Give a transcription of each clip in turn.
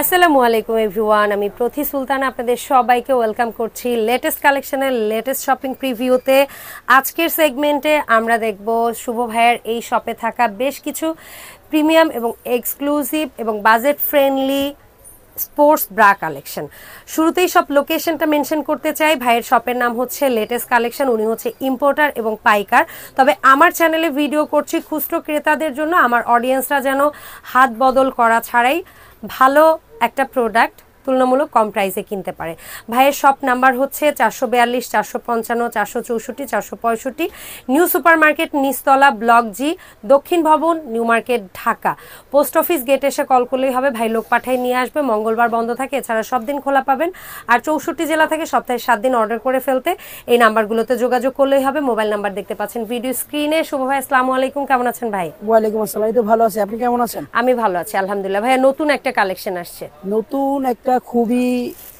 আসসালামু আলাইকুম এভরিওয়ান, আমি প্রতি সুলতান, আপনাদের সবাইকে ওয়েলকাম করছি লেটেস্ট কালেকশনের লেটেস্ট শপিং প্রিভিউতে আজকের সেগমেন্টে আমরা দেখব শুভ ভাইয়ের এই শপে থাকা বেশ কিছু প্রিমিয়াম এবং এক্সক্লুসিভ এবং budget friendly sports bra collection শুরুতেই সব লোকেশনটা মেনশন করতে চাই। ভাইয়ের শপের নাম হচ্ছে লেটেস্ট কালেকশন উনি হচ্ছে ইম্পোর্টার এবং পাইকার। তবে আমার চ্যানেলে ভিডিও করছি খুচরো ক্রেতাদের জন্য। আমার অডিয়েন্সরা যেন হাত বদল করা ছাড়াই ভালো একটা প্রোডাক্ট তুলনামূলক কম প্রাইসে কিনতে পারে। ভাইয়ের শপ নাম্বার হচ্ছে চারশো বিয়াল্লিশ চারশো পঞ্চান্ন চারশো চৌষট্টি চারশো পঁয়ষট্টি। New super market নিস্তলা block G Dakshin Bhaban new market Dhaka. Post office gate এসে কল করলেই হবে ভাই লোক পাঠাই নিয়ে আসবে মঙ্গলবার বন্ধ থাকে এছাড়া সব দিন খোলা পাবেন। আর চৌষট্টি জেলা থেকে সপ্তাহে সাত দিন অর্ডার করে ফেলতে এই নাম্বারগুলোতে যোগাযোগ করলেই হবে মোবাইল নাম্বার দেখতে পাচ্ছেন ভিডিও স্ক্রিনে শুভ ভাই আসসালামু আলাইকুম কেমন আছেন ভাই? ওয়ালাইকুম আসসালাম এই তো ভালো আছি। আপনি কেমন আছেন? আমি ভালো আছি আলহামদুলিল্লাহ। ভাইয়া নতুন একটা কালেকশন আসছে। নতুন একটা খুবই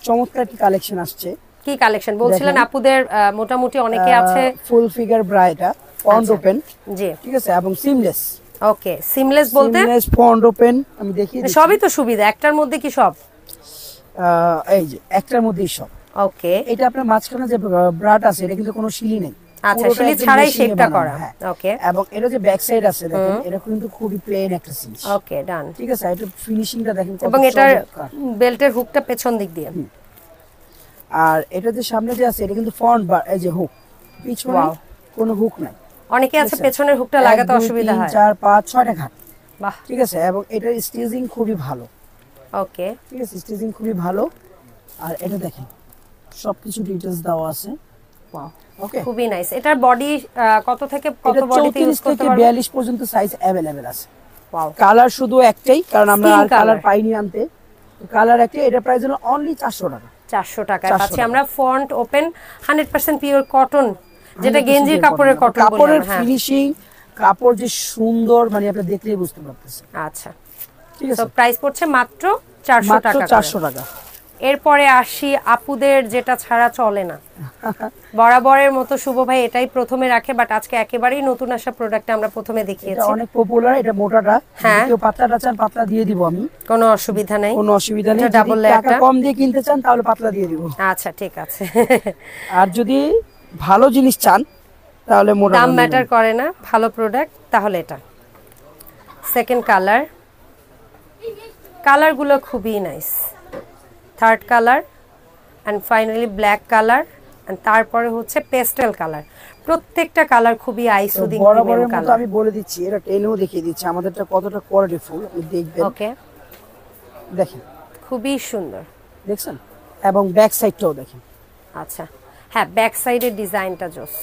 চমৎকার একটি কালেকশন আসছে। কি কালেকশন বলছিলেন আপুদের মোটামুটি অনেকে আছে। ফুল ফিগার ব্রা এটা ফন্ট ওপেন জি। ঠিক আছে? এবং সিমলেস ওকে সিমলেস বলতে? সিমলেস ফন্ট ওপেন আমি দেখি সবই তো সুবিধা একটার মধ্যে কি সব? এই যে একটার মধ্যেই সব। ওকে এটা আপনার মাঝখানে যে ব্রাটা আছে এটা কিন্তু কোনো শিলি নেই। আচ্ছা শিলি ছাড়াই বানানো, করা। হ্যাঁ। ওকে এবং এটা যে ব্যাক সাইড আছে দেখেন এটা কিন্তু খুবই প্লেন একটা জিনিস। ওকে ডান ঠিক আছে এটা ফিনিশিংটা দেখেন এবং এটার বেল্টের হুকটা পেছন দিক দিয়ে। আর এটা যে সামনে যে আছে এটা কিন্তু ফন্ট বার এই যে হুক পিছনে. কোনো হুক নাই। অনেকে আছে পেছনের হুকটা লাগাতে অসুবিধা হয়। চার পাঁচ ছয়টা ঘাট। বাহ। ঠিক আছে এবং এটার স্টেজিং খুবই ভালো। ওকে ঠিক আছে স্টেজিং খুবই ভালো। আর এটা দেখেন সবকিছু ডিটেলস দেওয়া আছে। ওকে খুবই নাইস এটার বডি কত থেকে কত করতে থেকে পারবে? বিয়াল্লিশ পর্যন্ত সাইজ অ্যাভেলেবেল আছে। ওয়াও কালার শুধু একটাই কারণ আমরা আর কালার পাইনি আনতে। কালার একটাই এটা প্রাইস হলো অনলি চারশো টাকা। চারশো টাকায় 400 পাচ্ছি। আমরা front open hundred percent pure cotton যেটা 100% গেঞ্জির কাপড়ের কটন কাপড়ের হ্যাঁ। ফিনিশিং কাপড় যে সুন্দর মানে আপনি দেখলেই বুঝতে পারতেছেন। আচ্ছা। ঠিক আছে? প্রাইস পড়ছে মাত্র চারশো মাত্র টাকা করে। চারশো টাকা। এরপরে আসি আপুদের যেটা ছাড়া চলে না। বরাবরের মতো শুভ ভাই এটাই প্রথমে রাখে বাট আজকে একেবারেই নতুন আসা প্রোডাক্ট আমরা প্রথমে দেখিয়েছি। অনেক পপুলার এটা মোটাটা। হ্যাঁ। কেউ পাতলাটা চান পাতলা দিয়ে দিব আমি। কোনো অসুবিধা নেই। কোনো অসুবিধা নেই। double টাকা কম দিয়ে কিনতে চান তাহলে পাতলা দিয়ে দিব। আচ্ছা ঠিক আছে। আর যদি ভালো জিনিস চান তাহলে মোটা দাম ম্যাটার করে না। ভালো প্রোডাক্ট তাহলে এটা। সেকেন্ড কালার কালারগুলো খুবই nice third colour and finally black colour and তারপরে হচ্ছে পেস্টেল কালার। প্রত্যেকটা কালার খুবই আইসুদিং বরাবরের মতো কালার। আমি বলে দিচ্ছি এটা টেনেও দেখিয়ে দিচ্ছি আমাদেরটা কতটা কোয়ালিটি ফুল আপনি দেখবেন। ওকে দেখেন। খুবই সুন্দর। দেখছেন? এবং ব্যাক সাইডটাও দেখেন। আচ্ছা। হ্যাঁ ব্যাক সাইডের ডিজাইনটা জোস।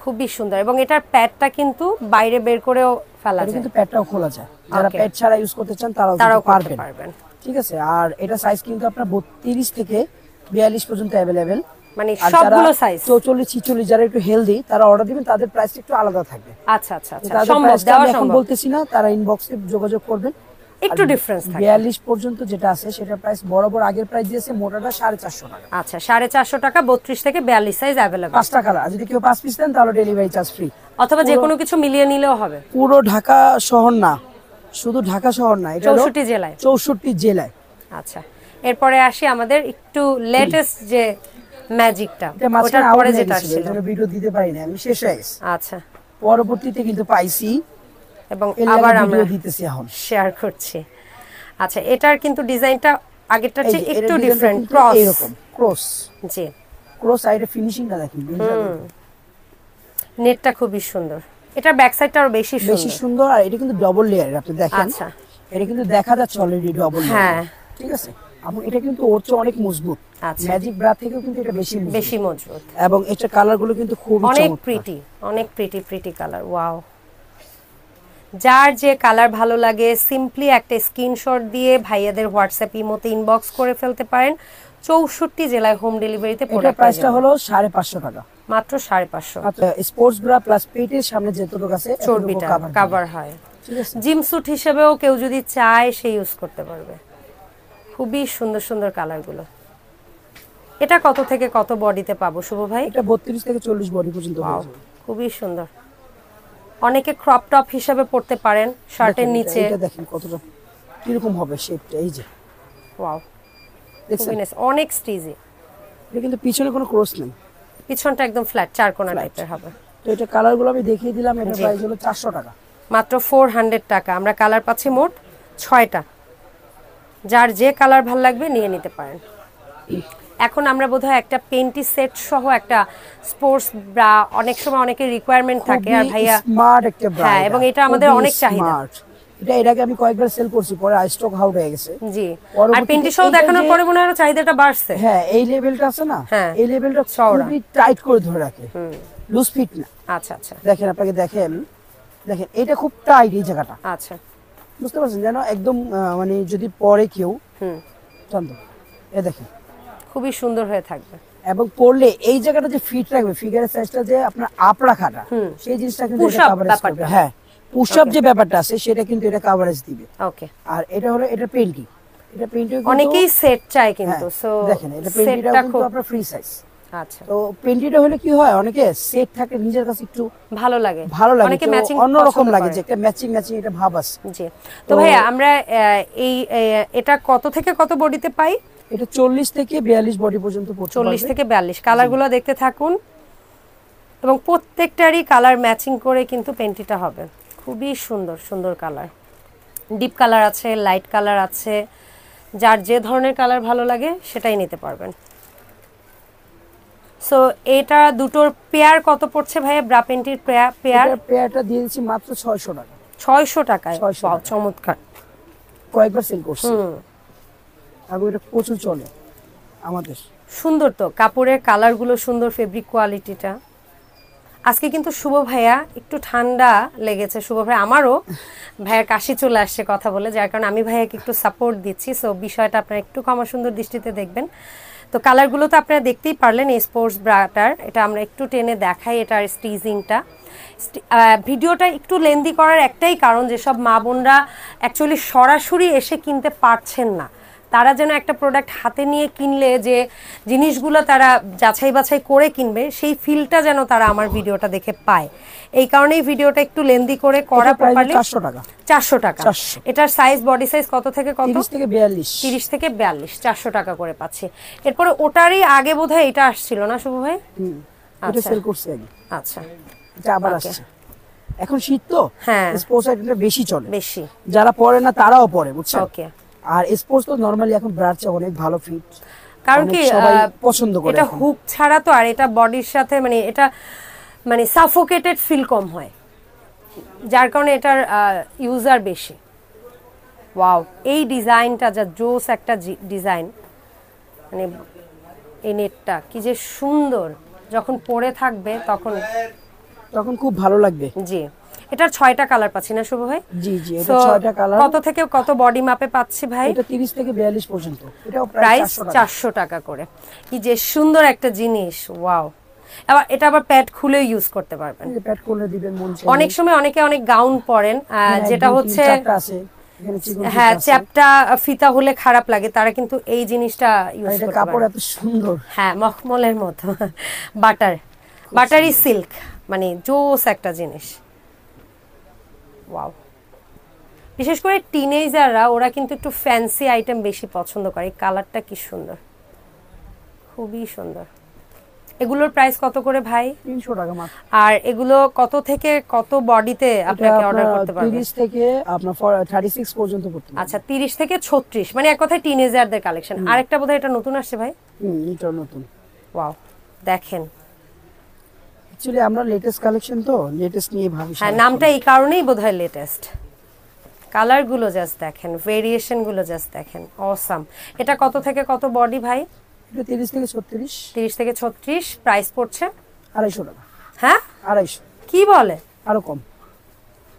খুবই সুন্দর। এবং এটার প্যাডটা কিন্তু বাইরে বের করেও ফেলা যায়। কিন্তু প্যাডটাও খোলা যায়। যারা. প্যাড ছাড়া ইউজ করতে চান তারাও তারাও পারবেন। ঠিক আছে? আর এটা সাইজ কিন্তু আপনার বত্রিশ থেকে বিয়াল্লিশ পর্যন্ত অ্যাভেলেবেল মানে সবগুলো সাইজ চৌচল্লিশ ছিচল্লিশ যারা একটু হেলদি তারা অর্ডার দিবেন তাদের প্রাইস একটু আলাদা থাকবে। আচ্ছা আচ্ছা আচ্ছা। সম্ভব দেওয়া সম্ভব। বলতেছি না তারা ইনবক্সে যোগাযোগ করবেন। একটু ডিফারেন্স থাকে। বিয়াল্লিশ পর্যন্ত যেটা আছে সেটা প্রাইস বরাবর আগের প্রাইস দিয়েছে মোটাটা টাকা। আচ্ছা সাড়ে চারশো টাকা বত্রিশ থেকে বিয়াল্লিশ সাইজ অ্যাভেলেবল পাঁচটা কালার আর যদি কেউ পাঁচ পিস দেন তাহলে ডেলিভারি চার্জ ফ্রি অথবা যে কোনো কিছু মিলিয়ে নিলেও হবে। পুরো ঢাকা শহর না। শুধু ঢাকা শহর না এটা চৌষট্টি জেলায়। চৌষট্টি জেলায়। আচ্ছা এরপরে আসি আমাদের একটু লেটেস্ট যে ম্যাজিকটা ওটার পরে যেটা আসছিল। এজন্য ভিডিও দিতে পারিনি আমি শেষ হয়ে গেছে। আচ্ছা। পরবর্তীতে কিন্তু পাইছি। এবং আবার আমরা ভিডিও দিতেছি এখন। শেয়ার করছি। আচ্ছা এটার কিন্তু ডিজাইনটা আগেরটার চেয়ে একটু ডিফারেন্ট ক্রস এরকম ক্রস জি। ক্রস সাইডে ফিনিশিংটা দেখেন। নেটটা খুবই সুন্দর। এটার ব্যাক সাইডটা আরও বেশি বেশি সুন্দর। সুন্দর আর এটা কিন্তু ডবল লেয়ার আপনি দেখেন। আচ্ছা। এটা কিন্তু দেখা যাচ্ছে অলরেডি ডবল হ্যাঁ। ঠিক আছে? এবং এটা কিন্তু ওর চেয়ে অনেক মজবুত। আচ্ছা। ম্যাজিক ব্রা থেকেও কিন্তু এটা বেশি বেশি মজবুত। এবং এটা কালারগুলো কিন্তু খুবই অনেক প্রিটি অনেক প্রিটি প্রিটি কালার ওয়াও যার যে কালার ভালো লাগে সিম্পলি একটা স্ক্রিনশট দিয়ে ভাইয়াদের হোয়াটসঅ্যাপ ইমোতে ইনবক্স করে ফেলতে পারেন। চৌষট্টি জেলায় হোম ডেলিভারিতে এটা প্রোডাক্ট প্রাইসটা হলো সাড়ে পাঁচশো টাকা। মাত্র সাড়ে পাঁচশো। স্পোর্টস ব্রা প্লাস পেটের সামনে যেটুকু আছে চর্বিটা কাভার হয়। জিম স্যুট হিসেবেও কেউ যদি চায় সে ইউজ করতে পারবে। খুবই সুন্দর সুন্দর কালারগুলো এটা কত থেকে কত বডিতে পাবো শুভ ভাই? এটা বত্রিশ থেকে চল্লিশ বডি পর্যন্ত খুবই সুন্দর। অনেকে ক্রপ টপ হিসাবে পড়তে পারেন শার্টের নিচে। এটা দেখেন কতটা কীরকম হবে শেপটা এই যে। ওয়াও দেখছেন? অনেক স্টিজি এটা কিন্তু পিছনে কোনো ক্রস নেই। পিছনটা একদম ফ্ল্যাট চার কোনা টাইপের হবে। তো এটা কালারগুলো আমি দেখিয়ে দিলাম এটা প্রাইস হলো চারশো টাকা। মাত্র ফোর হান্ড্রেড টাকা। আমরা কালার পাচ্ছি মোট ছয়টা। যার যে কালার ভালো লাগবে নিয়ে নিতে পারেন। এখন আমরা বোধহয় একটা পেন্টি সেট সহ একটা স্পোর্টস ব্রা অনেক সময় অনেকের রিকোয়ারমেন্ট থাকে। আর ভাইয়া স্মার্ট একটা ব্রা হ্যাঁ, এবং এটা। আমাদের অনেক চাহিদা। এটা এটাকে আমি কয়েকবার সেল করছি পরে স্টক আউট হয়ে গেছে। জি। আর পরবর্তীতে পেন্টি সহ দেখানোর পরে মনে হয় চাহিদাটা বাড়ছে। হ্যাঁ এই লেভেলটা আছে না? হ্যাঁ। এই লেভেলটা খুবই টাইট করে ধরে রাখে। লুজ ফিট না। আচ্ছা আচ্ছা। দেখেন আপনাকে দেখেন দেখেন এটা খুব টাইট এই জায়গাটা। আচ্ছা। বুঝতে পারছেন? যেন একদম মানে যদি পরে কেউ হুম। এ দেখেন। খুবই সুন্দর হয়ে থাকবে। এবং পড়লে এই জায়গাটা যে ফিট রাখবে ফিগারের সাইজটা যে আপনার আপ রাখাটা সেই জিনিসটা কিন্তু হ্যাঁ। পুশ আপ যে ব্যাপারটা আছে সেটা কিন্তু এটা কভারেজ দিবে। ওকে আর এটা হলো এটা পেন্টিং এটা পেন্টিং অনেকেই সেট চায় কিন্তু সো হ্যাঁ, দেখেন এটা পেন্টিংটা কিন্তু আপনার ফ্রি সাইজ আচ্ছা। তো পেন্টিটা হলে কি হয় অনেকে সেট থাকে নিজের কাছে একটু ভালো লাগে। ভালো লাগে অনেকে ম্যাচিং অন্যরকম লাগে যে একটা ম্যাচিং ম্যাচিং এটা ভাব আছে। জি। তো ভাইয়া আমরা এই এটা কত থেকে কত বডিতে পাই? এটা চল্লিশ থেকে বিয়াল্লিশ বডি পর্যন্ত পড়তে চল্লিশ পারবে। থেকে বিয়াল্লিশ। কালারগুলো দেখতে থাকুন। এবং প্রত্যেকটারই কালার ম্যাচিং করে কিন্তু পেন্টিটা হবে। খুবই সুন্দর সুন্দর কালার ডিপ কালার আছে লাইট কালার আছে যার যে ধরনের কালার ভালো লাগে সেটাই নিতে পারবেন। সো এটা দুটোর পেয়ার কত পড়ছে ভাইয়া? ব্রা পেন্টির পেয়ার পেয়ারটা দিয়ে দিচ্ছি মাত্র ছয়শো টাকা। ছয়শো টাকায়? 600 চমৎকার। কয়েকবার সেল করছি। হুম। এবং এটা প্রচুর চলে আমাদের। সুন্দর তো কাপড়ের কালারগুলো সুন্দর ফেব্রিক কোয়ালিটিটা আজকে কিন্তু শুভ ভাইয়া, একটু ঠান্ডা লেগেছে। শুভ ভাইয়া, আমারও ভাইয়ার কাশি চলে আসছে কথা বলে, যার কারণে আমি ভাইয়াকে একটু সাপোর্ট দিচ্ছি। সো বিষয়টা আপনারা একটু কমা সুন্দর দৃষ্টিতে দেখবেন। তো কালারগুলো তো আপনারা দেখতেই পারলেন, এই স্পোর্টস ব্রাটার এটা আমরা একটু টেনে দেখাই এটার স্টিজিংটা ভিডিওটা একটু লেন্দি করার একটাই কারণ যেসব মা বোনরা অ্যাকচুয়ালি সরাসরি এসে কিনতে পারছেন না। তারা যেন একটা প্রোডাক্ট হাতে নিয়ে কিনলে যে জিনিসগুলো তারা যাচাই বাছাই করে কিনবে সেই ফিলটা যেন তারা আমার ভিডিওটা দেখে পায়। এই কারণেই ভিডিওটা একটু লেন্দি করে করা প্রপারলি চারশো টাকা। চারশো টাকা। এটার সাইজ বডি সাইজ কত থেকে কত? তিরিশ থেকে বিয়াল্লিশ। তিরিশ থেকে বিয়াল্লিশ চারশো টাকা করে পাচ্ছি। এরপরে ওটারই আগে বোধহয় এটা আসছিল না শুভ ভাই? হুম, এটা আচ্ছা। সেল করছি আগে। আচ্ছা। এটা আবার আসছে। এখন শীত তো হ্যাঁ। স্পোর্টস আইটেমটা বেশি চলে। বেশি। যারা পরে না তারাও পরে বুঝছেন? ওকে আর স্পোর্টস তো নরমালি এখন চেয়ে অনেক ভালো ফিট কারণ কি পছন্দ করে এটা হুক ছাড়া তো আর এটা বডির সাথে মানে এটা মানে সাফোকেটেড ফিল কম হয়। যার কারণে এটার ইউজার বেশি। ওয়াও এই ডিজাইনটা যা জোস একটা ডিজাইন মানে এই নেটটা কি যে সুন্দর। যখন পরে থাকবে তখন তখন খুব ভালো লাগবে। জি। এটার ছয়টা কালার পাচ্ছি না শুভ ভাই? জি জি এটা ছয়টা কালার কত থেকে কত বডি মাপে পাচ্ছি ভাই? এটা তিরিশ থেকে বিয়াল্লিশ পর্যন্ত। এটাও প্রাইস চারশো টাকা। করে। কি যে সুন্দর একটা জিনিস ওয়াও আবার এটা আবার প্যাড খুলে ইউজ করতে পারবেন। প্যাড করলে দিবেন মন। অনেক সময় অনেকে অনেক গাউন পরেন আহ, হ্যাঁ, যেটা হচ্ছে হ্যাঁ চ্যাপটা ফিতা হলে খারাপ লাগে তারা কিন্তু এই জিনিসটা ইউজ এটা করতে কাপড় এত সুন্দর। হ্যাঁ মখমলের মতো। বাটার বাটারি সিল্ক মানে জোস একটা জিনিস। ওয়াও বিশেষ করে টিনেজাররা ওরা কিন্তু একটু ফ্যান্সি আইটেম বেশি পছন্দ করে। এই কালারটা কি সুন্দর। খুবই সুন্দর। এগুলোর প্রাইস কত করে ভাই? তিনশো টাকা মাত্র। আর এগুলো কত থেকে কত বডিতে আপনাকে অর্ডার করতে পারবে? তিরিশ থেকে আপনার থার্টি সিক্স পর্যন্ত করতে পারবেন। আচ্ছা তিরিশ থেকে ছত্রিশ। মানে এক কথায় টিনেজারদের কালেকশন আরেকটা বোধহয় এটা নতুন আসছে ভাই? হুম এটা নতুন। ওয়াও দেখেন। অ্যাকচুয়ালি আমরা লেটেস্ট কালেকশন তো লেটেস্ট নিয়ে ভাবি হ্যাঁ নামটা এই কারণেই বোধহয় লেটেস্ট কালারগুলো জাস্ট দেখেন ভেরিয়েশনগুলো জাস্ট দেখেন। অসাম এটা কত থেকে কত বডি ভাই? এটা তিরিশ থেকে ছত্রিশ। তিরিশ থেকে ছত্রিশ প্রাইস পড়ছে? আড়াইশো টাকা। হ্যাঁ? আড়াইশো। কি বলে? আরও কম।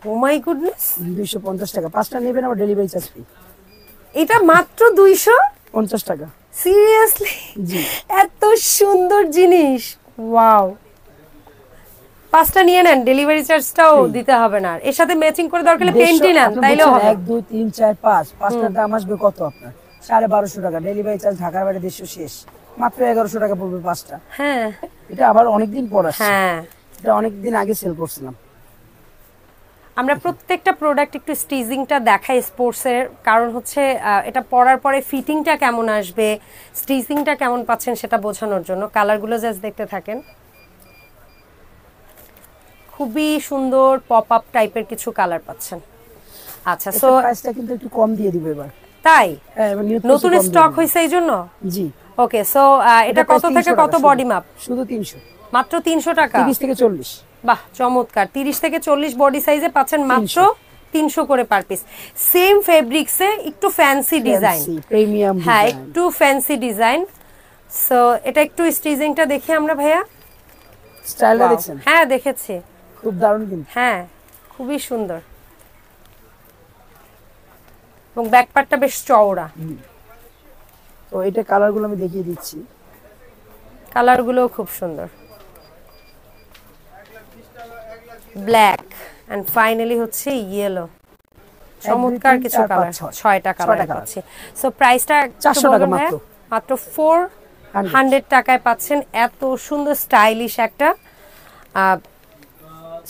ও মাই গুডনেস দুইশো পঞ্চাশ টাকা। পাঁচটা নেবেন আবার ডেলিভারি চার্জ ফ্রি এটা মাত্র দুইশো? পঞ্চাশ টাকা। সিরিয়াসলি জি। এত সুন্দর জিনিস। ওয়াও পাঁচটা নিয়ে নেন ডেলিভারি চার্জটাও দিতে হবে না। এর সাথে ম্যাচিং করে দরকার হলে পেন্টই নেন তাইলেও হবে। এক দুই তিন চার পাঁচ। পাঁচটার দাম আসবে কত আপনার? সাড়ে বারোশো টাকা। ডেলিভারি চার্জ ঢাকার বাইরে দেড়শো শেষ। মাত্র এগারোশো টাকা পড়বে পাঁচটা। হ্যাঁ। এটা আবার অনেকদিন পর আসছে। হ্যাঁ। এটা অনেকদিন আগে সেল করছিলাম। আমরা প্রত্যেকটা প্রোডাক্ট একটু স্টিজিংটা দেখাই স্পোর্টসের কারণ হচ্ছে এটা পরার পরে ফিটিংটা কেমন আসবে স্টিচিংটা কেমন পাচ্ছেন সেটা বোঝানোর জন্য। কালারগুলো জাস্ট দেখতে থাকেন। খুবই সুন্দর পপ আপ টাইপের কিছু কালার পাচ্ছেন। আচ্ছা সো প্রাইসটা কিন্তু একটু কম দিয়ে দিব এবার। তাই? হ্যাঁ নতুন স্টক। হয়েছে এই জন্য জি। ওকে সো এটা কত থেকে কত বডি মাপ শুধু তিনশো। মাত্র তিনশো টাকা? তিরিশ থেকে চল্লিশ। বাহ চমৎকার। তিরিশ থেকে চল্লিশ বডি সাইজে পাচ্ছেন মাত্র তিনশো করে পার পিস সেম ফেব্রিক্সে একটু ফ্যান্সি ডিজাইন প্রিমিয়াম হ্যাঁ একটু ফ্যান্সি ডিজাইন সো এটা একটু স্টিচিংটা দেখি আমরা ভাইয়া। স্টাইলটা. দেখছেন? হ্যাঁ দেখেছি। খুব দারুণ কিন্তু। হ্যাঁ খুবই সুন্দর। এবং ব্যাকপার্টটা বেশ চওড়া। তো এটা কালারগুলো আমি দেখিয়ে দিচ্ছি। কালারগুলোও খুব সুন্দর। ব্ল্যাক অ্যান্ড ফাইনালি হচ্ছে ইয়েলো চমৎকার কিছু কালার ছয়। ছয়টা কালার। পাচ্ছি সো প্রাইসটা 400 টাকা মাত্র। মাত্র ফোর হান্ড্রেড টাকায় পাচ্ছেন। এত সুন্দর স্টাইলিশ একটা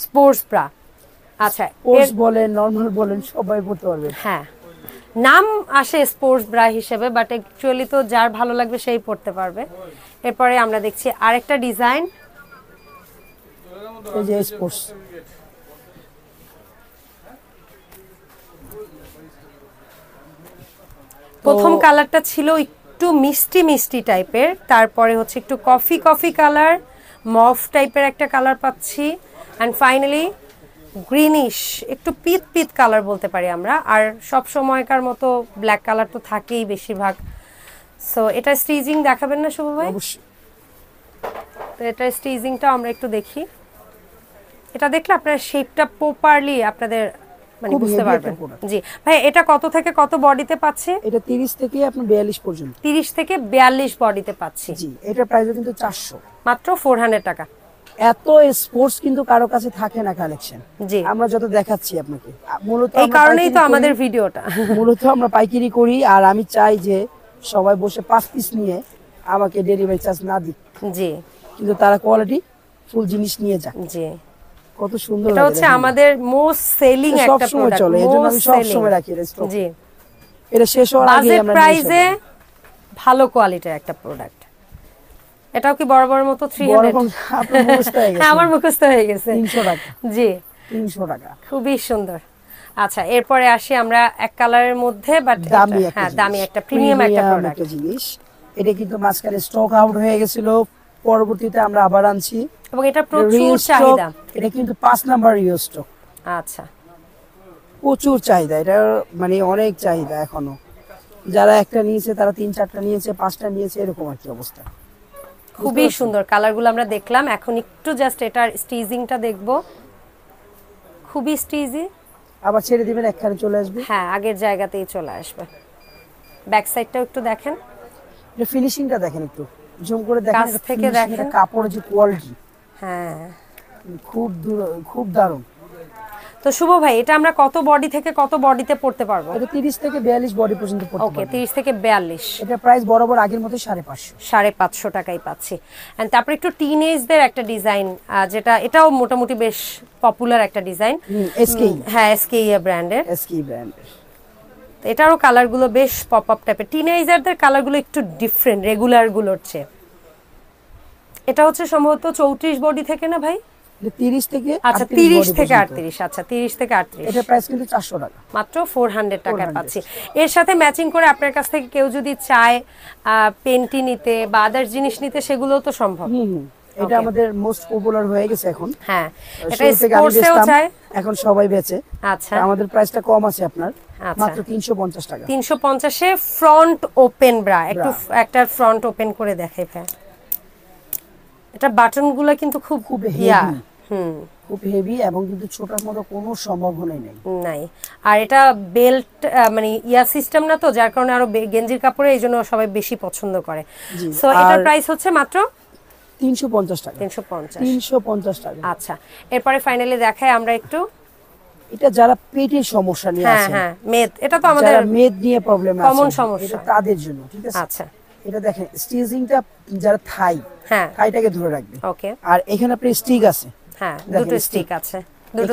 স্পোর্টস ব্রা। আচ্ছা স্পোর্টস বলেন নর্মাল বলেন সবাই পড়তে পারবে। হ্যাঁ। নাম আসে স্পোর্টস ব্রা হিসেবে বাট অ্যাকচুয়ালি তো যার ভালো লাগবে সেই পড়তে পারবে। এরপরে আমরা দেখছি আরেকটা ডিজাইন। এই যে স্পোর্টস। প্রথম কালারটা ছিল একটু মিষ্টি মিষ্টি টাইপের তারপরে হচ্ছে একটু কফি কফি কালার মফ টাইপের একটা কালার পাচ্ছি। অ্যান্ড ফাইনালি গ্রিনিশ একটু পিত পিত কালার বলতে পারি আমরা। আর সব সময়কার মতো ব্ল্যাক কালার তো থাকেই বেশিরভাগ। সো এটা স্টিজিং দেখাবেন না শুভ ভাই? তো এটা স্টিজিংটা আমরা একটু দেখি। এটা দেখলে আপনার শেপটা প্রপারলি আপনাদের মানে বুঝতে পারবেন। জি। ভাই এটা কত থেকে কত বডিতে পাচ্ছে? এটা তিরিশ থেকে আপনার বিয়াল্লিশ পর্যন্ত। তিরিশ থেকে বিয়াল্লিশ বডিতে পাচ্ছি। জি এটার প্রাইসও কিন্তু চারশো। মাত্র ফোর হান্ড্রেড টাকা। এত স্পোর্টস কিন্তু কারও কাছে থাকে না কালেকশন জি। আমরা যত দেখাচ্ছি আপনাকে। মূলত এই কারণেই তো আমাদের ভিডিওটা। মূলত আমরা পাইকারি করি আর আমি চাই যে সবাই বসে পাঁচ পিস নিয়ে আমাকে ডেলিভারি চার্জ না দিক। জি। কিন্তু তারা কোয়ালিটি ফুল জিনিস নিয়ে যাক। জি। কত সুন্দর এটা হচ্ছে আমাদের মোস্ট সেলিং একটা সবসময় প্রোডাক্ট চলে, এজন্য আমি সব সময় রাখি। জি। এটা শেষ হওয়ার আগে আমরা প্রাইসে ভালো কোয়ালিটির একটা প্রোডাক্ট এটাও কি বড় বড় মতো থ্রি বড় হান্ড্রেড কম আপনার মুখস্থ হয়ে হ্যাঁ আমার মুখস্থ হয়ে গেছে। টাকা। জি। তিনশো টাকা। খুবই সুন্দর। আচ্ছা এরপরে আসি আমরা এক কালারের মধ্যে বাট দামি হ্যাঁ দামি একটা প্রিমিয়াম একটা প্রোডাক্ট জিনিস। এটা কিন্তু মাঝখানে স্টক আউট হয়ে গেছিল। পরবর্তীতে আমরা আবার আনছি। এবং এটা প্রচুর চাহিদা। এটা কিন্তু পাঁচ নাম্বার রিও স্টক আচ্ছা। প্রচুর চাহিদা। এটা মানে অনেক চাহিদা এখনও। যারা একটা নিয়েছে তারা তিন চারটা নিয়েছে পাঁচটা নিয়েছে এরকম আর কি অবস্থা। খুবই সুন্দর কালারগুলো আমরা দেখলাম। এখন একটু জাস্ট এটার স্টিজিংটা দেখব। খুবই স্টিজি। আবার ছেড়ে দিবেন একখানে চলে আসবে। হ্যাঁ আগের জায়গাতেই চলে আসবে। ব্যাক সাইডটাও একটু দেখেন। এটা ফিনিশিংটা দেখেন একটু। জুম করে দেখেন থেকে দেখেন। এটা কাপড়ের যে কোয়ালিটি হ্যাঁ। খুব খুব দারুণ। তো শুভ ভাই এটা আমরা কত বডি থেকে কত বডিতে পড়তে পারব? এটা তিরিশ থেকে বিয়াল্লিশ বডি পর্যন্ত পড়তে পারব ওকে পারবে। তিরিশ থেকে বিয়াল্লিশ। এটা প্রাইস বরাবর আগের মতো সাড়ে পাঁচশো। সাড়ে পাঁচশো টাকাই পাচ্ছি। অ্যান্ড তারপর একটু টিনেজদের একটা ডিজাইন যেটা এটাও মোটামুটি বেশ পপুলার একটা ডিজাইন এসকেই হ্যাঁ এসকে ব্র্যান্ডের এসকেই ব্র্যান্ড এটারও কালারগুলো বেশ পপ আপ টাইপের টিনেজারদের কালারগুলো একটু ডিফারেন্ট রেগুলারগুলোর চেয়ে। এটা হচ্ছে সম্ভবত চৌত্রিশ বডি থেকে না ভাই? তিরিশ থেকে আচ্ছা 38 থেকে পর্যন্ত। আটত্রিশ আচ্ছা তিরিশ থেকে আটত্রিশ। এটা প্রাইস কিন্তু টাকা। মাত্র টাকায় পাচ্ছি। এর সাথে ম্যাচিং করে আপনার কাছ থেকে কেউ যদি চায় পেন্টি নিতে বা জিনিস নিতে সেগুলো তো সম্ভব। হুম হুম। এটা আমাদের মোস্ট পপুলার হয়ে গেছে এখন। হ্যাঁ এটা শুরু থেকে আমি স্পোর্টসেও চায়। এখন সবাই বেচে। আচ্ছা। আমাদের প্রাইসটা কম আছে আপনার। আচ্ছা। মাত্র টাকা। ফ্রন্ট ওপেন ব্রা একটু একটা ফ্রন্ট ওপেন করে দেখাই ভাই। এটা বাটনগুলো কিন্তু খুব খুব ইয়া। খুব হেভি এবং কিন্তু ছোটার মতো কোনো সম্ভাবনাই নেই। নাই। আর এটা বেল্ট মানে ইয়া সিস্টেম না তো যার কারণে আরও গেঞ্জির কাপড়ে এই জন্য সবাই বেশি পছন্দ করে। সো এটার প্রাইস হচ্ছে মাত্র? তিনশো পঞ্চাশ টাকা। তিনশো পঞ্চাশ। তিনশো পঞ্চাশ টাকা। আচ্ছা এরপরে ফাইনালি দেখাই আমরা একটু। এটা যারা পেটের সমস্যা নিয়ে হ্যাঁ আছে হ্যাঁ মেদ এটা তো আমাদের মেদ নিয়ে প্রবলেম আছে common সমস্যা। তাদের জন্য ঠিক আছে? আচ্ছা। এটা দেখেন স্টিচিংটা যারা থাই হ্যাঁ। থাইটাকে ধরে রাখবে। ওকে আর এখানে আপনার স্টিক আছে। হ্যাঁ দুটো স্টিক আছে। দুটো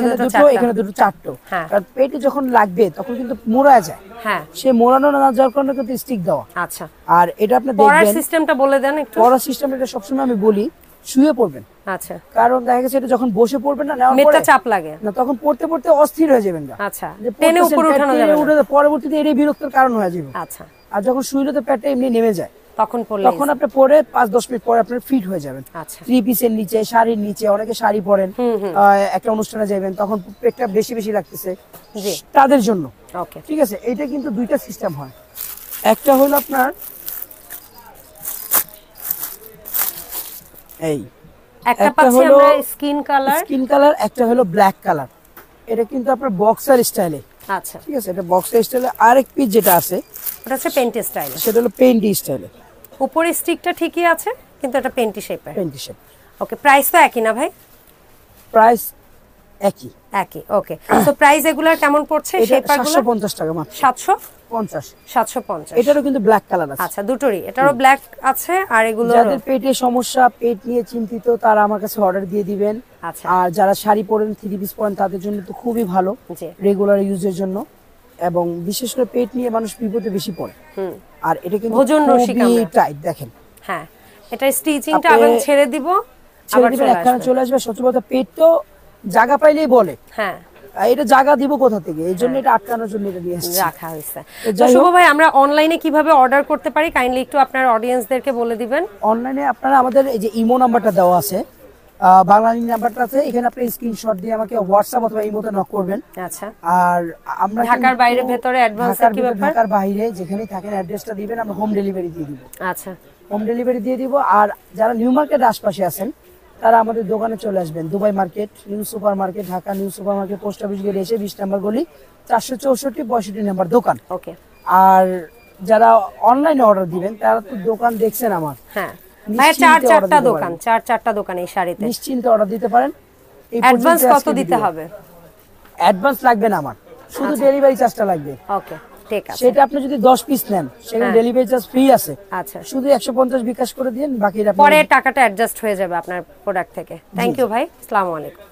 এখানে দুটো চারটা। হ্যাঁ। কারণ পেটে যখন লাগবে তখন কিন্তু মোড়া যায়। হ্যাঁ। সে মোড়ানো না যাওয়ার কারণে কিন্তু স্টিক দেওয়া। আচ্ছা। আর এটা আপনি দেখবেন সিস্টেমটা বলে দেন একটু। পড়ার সিস্টেম এটা সবসময় আমি বলি শুয়ে পড়বেন। আচ্ছা। কারণ দেখা গেছে এটা যখন বসে পড়বেন না নেওয়ার পরে চাপ লাগে। না তখন পড়তে পড়তে অস্থির হয়ে যাবেন না আচ্ছা। টেনে উপরে উঠানো যাবে না। পরবর্তীতে এটাই বিরক্তের কারণ হয়ে যাবে। আচ্ছা। আর যখন শুইলে তো পেটটা এমনি নেমে যায়। তখন পড়লে তখন আপনি পরে পাঁচ দশ মিনিট পরে আপনার ফিট হয়ে যাবেন। আচ্ছা। থ্রি পিসের নিচে শাড়ির নিচে অনেকে শাড়ি পরেন একটা অনুষ্ঠানে যাবেন তখন পেটটা বেশি বেশি লাগতেছে। জি। তাদের জন্য। ওকে। ঠিক আছে এটা কিন্তু দুইটা সিস্টেম হয়। একটা হলো আপনার এই। একটা একটা পাচ্ছি আমরা স্কিন কালার স্কিন কালার একটা হলো ব্ল্যাক কালার এটা কিন্তু আপনার বক্সার স্টাইলে আচ্ছা। ঠিক আছে এটা বক্সার স্টাইলে আরেক পিস যেটা আছে ওটা হচ্ছে পেন্টি স্টাইল সেটা হলো পেন্টি স্টাইলে উপরের স্টিকটা ঠিকই আছে কিন্তু এটা পেন্টি শেপের। Panty shape. ওকে প্রাইস তো একই না ভাই? প্রাইস একই। একই ওকে। তো প্রাইস এগুলার কেমন পড়ছে শেপারগুলো সাতশো পঞ্চাশ টাকা মাত্র। সাতশো? পঞ্চাশ। সাতশো পঞ্চাশ। এটারও কিন্তু ব্ল্যাক কালার আছে। আচ্ছা দুটোরই। এটারও ব্ল্যাক আছে আর এগুলো যাদের পেটে সমস্যা পেট নিয়ে চিন্তিত তারা আমার কাছে অর্ডার দিয়ে দিবেন। আচ্ছা। আর যারা শাড়ি পরেন থ্রি পিস পরেন তাদের জন্য তো খুবই ভালো জি। রেগুলার ইউজের জন্য। এবং বিশেষ করে পেট নিয়ে মানুষ বিপদে বেশি পড়ে। হুম। আর এটা কিন্তু ভোজন রসিক আমরা। টাইট দেখেন। হ্যাঁ এটা স্টিচিংটা আবার ছেড়ে দিব ছেড়ে চলে একখানে আসবে। চলে আসবে সত্যি কথা পেট তো জায়গা পাইলেই বলে। হ্যাঁ। এটা জায়গা দিব কোথা থেকে? এই জন্য এটা আটকানোর জন্য এটা নিয়ে আসছি রাখা হয়েছে। শুভ ভাই আমরা অনলাইনে কীভাবে অর্ডার করতে পারি? কাইন্ডলি একটু আপনার অডিয়েন্সদেরকে বলে দিবেন। অনলাইনে আপনারা আমাদের এই যে ইমো নাম্বারটা দেওয়া আছে। বাংলালি নাম্বারটা আছে এখানে আপনি স্ক্রিনশট দিয়ে আমাকে হোয়াটসঅ্যাপ অথবা ইমোতে নক করবেন। আচ্ছা। আর আমরা ঢাকার বাইরে ভেতরে ঢাকার কি ব্যাপার? ঢাকার বাইরে যেখানেই থাকেন অ্যাড্রেসটা দিবেন আমরা হোম ডেলিভারি দিয়ে দিব। আচ্ছা। হোম ডেলিভারি দিয়ে দিব। আর যারা নিউ মার্কেট আশপাশে আছেন তারা আমাদের দোকানে চলে আসবেন। Dubai market new super market Dhaka new super market post office গেটে এসে বিশ নাম্বার গলি চারশো চৌষট্টি পঁয়ষট্টি নাম্বার দোকান। ওকে আর যারা অনলাইনে অর্ডার দিবেন তারা তো দোকান দেখছেন আমার। হ্যাঁ। ভাইয়া চার চারটা দোকান চার চারটা দোকান এই শাড়িতে। নিশ্চিন্তে অর্ডার দিতে পারেন। অ্যাডভান্স কত দিতে হবে? অ্যাডভান্স লাগবে না আমার। শুধু ডেলিভারি চার্জটা লাগবে। ওকে ঠিক আছে। সেটা আপনি যদি দশ পিস নেন সেখানে। ডেলিভারি চার্জ ফ্রি আছে। আচ্ছা। শুধু একশো পঞ্চাশ বিকাশ করে দিন বাকিটা পরে টাকাটা অ্যাডজাস্ট হয়ে যাবে আপনার প্রোডাক্ট থেকে। থ্যাংক ইউ ভাই আসসালামু আলাইকুম।